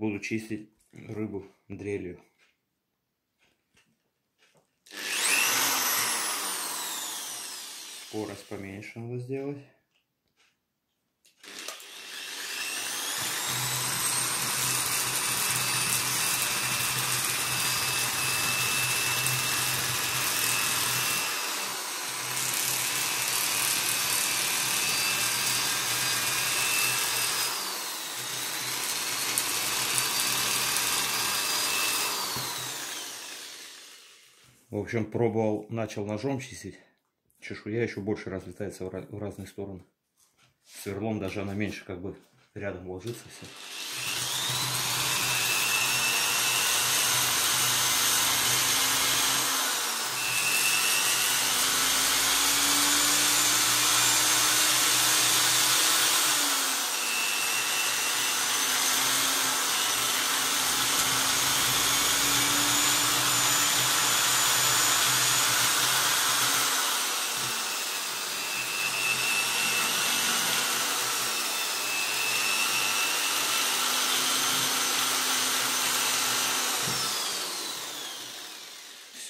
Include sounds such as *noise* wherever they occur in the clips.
Буду чистить рыбу дрелью. Скорость поменьше надо сделать. В общем, пробовал, начал ножом чистить. Чешуя еще больше разлетается в разные стороны. Сверлом даже она меньше как бы рядом ложится все.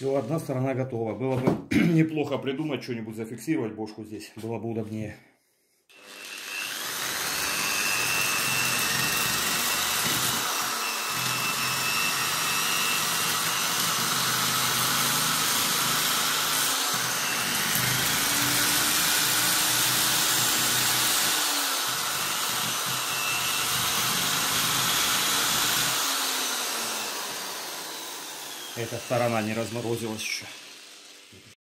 Все, одна сторона готова. Было бы *clears throat* неплохо придумать что-нибудь, зафиксировать бошку здесь. Было бы удобнее. Эта сторона не разморозилась еще.